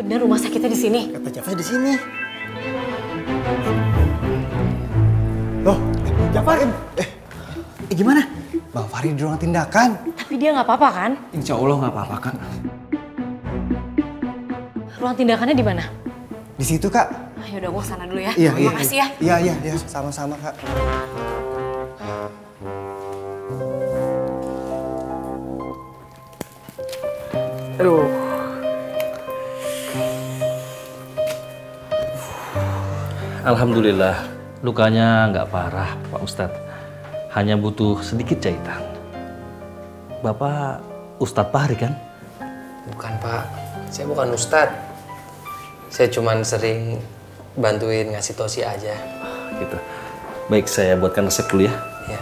Bener rumah sakitnya di sini. Kata Jafar di sini. Loh, Jafar, eh, eh gimana? Bang Farid di ruang tindakan. Tapi dia nggak apa-apa kan? Insya Allah nggak apa-apa kak. Ruang tindakannya di mana? Di situ kak. Ah, Yaudah, gua sana dulu ya. Iya, iya. Makasih ya. Iya, iya, iya. Sama-sama kak. Aduh. Alhamdulillah, lukanya nggak parah, Pak Ustadz. Hanya butuh sedikit jahitan. Bapak Ustadz Fahri kan? Bukan pak, saya bukan ustadz. Saya cuman sering bantuin ngasih tosi aja. Gitu. Baik, saya buatkan resep dulu ya. Ya.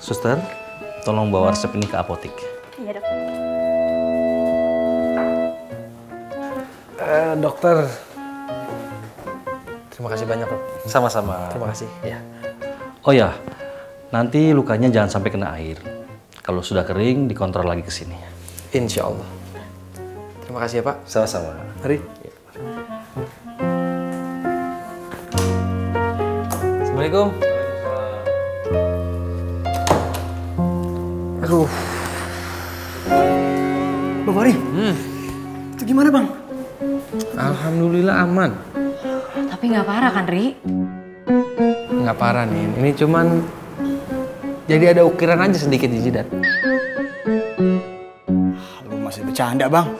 Suster, tolong bawa resep ini ke apotik. Iya, dok. Eh, dokter. Terima kasih banyak dok. Sama-sama. Terima kasih. Ya. Oh ya, nanti lukanya jangan sampai kena air. Kalau sudah kering, dikontrol lagi ke sini. Insya Allah. Terima kasih ya pak. Sama-sama. Mari. Assalamualaikum. Aduh. Bang Farid, Hmm. itu gimana bang? Alhamdulillah aman. Tapi nggak parah kan, Ri? Nggak parah nih. Ini cuman jadi ada ukiran aja sedikit di jidat. Lu masih bercanda bang.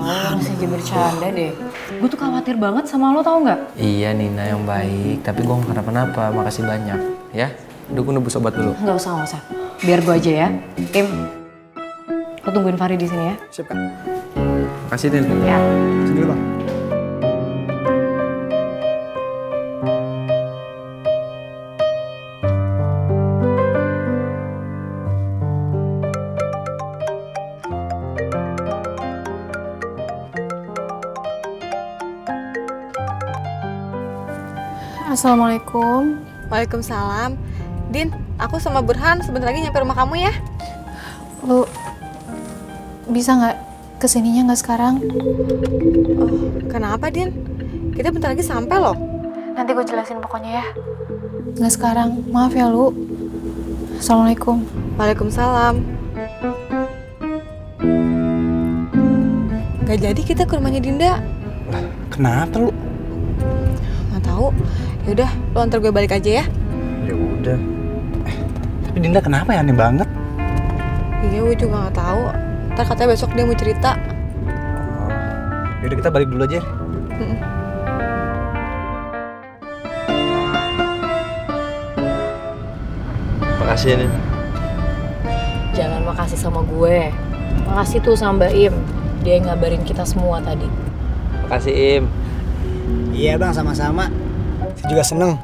Oh, masih aja bercanda deh. Gue tuh khawatir banget sama lo tau nggak? Iya Nina yang baik, tapi gue nggak kenapa-napa. Makasih banyak. Ya, udah gue nebus obat dulu. Nggak usah, nggak usah. Biar gue aja ya. Im, lo tungguin Fahri di sini ya. Siap kak. Makasih Nin. Ya. Sini dulu bang. Assalamualaikum. Waalaikumsalam. Din, aku sama Burhan sebentar lagi nyampe rumah kamu ya. Lu bisa nggak ke sininya nggak sekarang? Oh, kenapa Din? Kita bentar lagi sampai loh. Nanti gue jelasin pokoknya ya. Nggak sekarang, maaf ya lu. Assalamualaikum. Waalaikumsalam. Gak jadi kita ke rumahnya Dinda. Kenapa lu? Nggak tahu. Yaudah, lo antar gue balik aja ya. Ya udah. Tapi Dinda kenapa ya aneh banget? Iya, gue juga nggak tahu. Ntar katanya besok dia mau cerita. Oh, yaudah kita balik dulu aja. Mm-mm. Makasih ya Nin. Jangan makasih sama gue. Makasih tuh sama Mbak Im. Dia yang ngabarin kita semua tadi. Makasih Im. Iya bang, sama-sama. Saya juga seneng.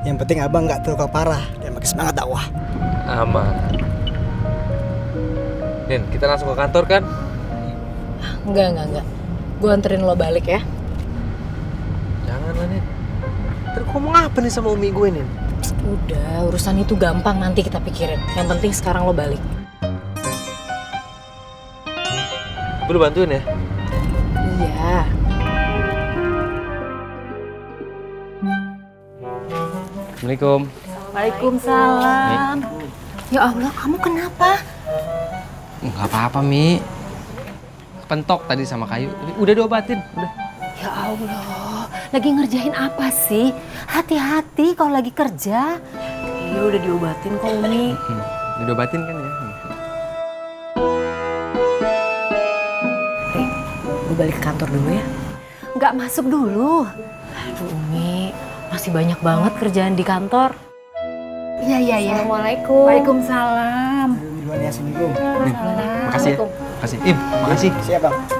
Yang penting abang nggak terluka parah dan makin semangat dakwah. Aman. Nin, kita langsung ke kantor kan? Enggak, enggak, enggak. Gue anterin lo balik ya. Jangan lah Nin. Terus ngomong apa nih sama umi gue Nin? Udah, urusan itu gampang nanti kita pikirin. Yang penting sekarang lo balik. Gue bantuin ya? Iya. Assalamualaikum. Waalaikumsalam. Ya Allah, kamu kenapa? Nggak apa-apa Mi. Pentok tadi sama kayu. Udah diobatin, udah. Ya Allah, lagi ngerjain apa sih? Hati-hati kalau lagi kerja. Iya udah diobatin kok Umi. Udah diobatin kan ya? Gue balik ke kantor dulu ya. Nggak masuk dulu. Aduh Umi, masih banyak banget kerjaan di kantor. Iya, iya, iya. Assalamualaikum. Waalaikumsalam. Duluan ya, Assalamualaikum. Makasih ya. Makasih. Im, makasih. Siap bang.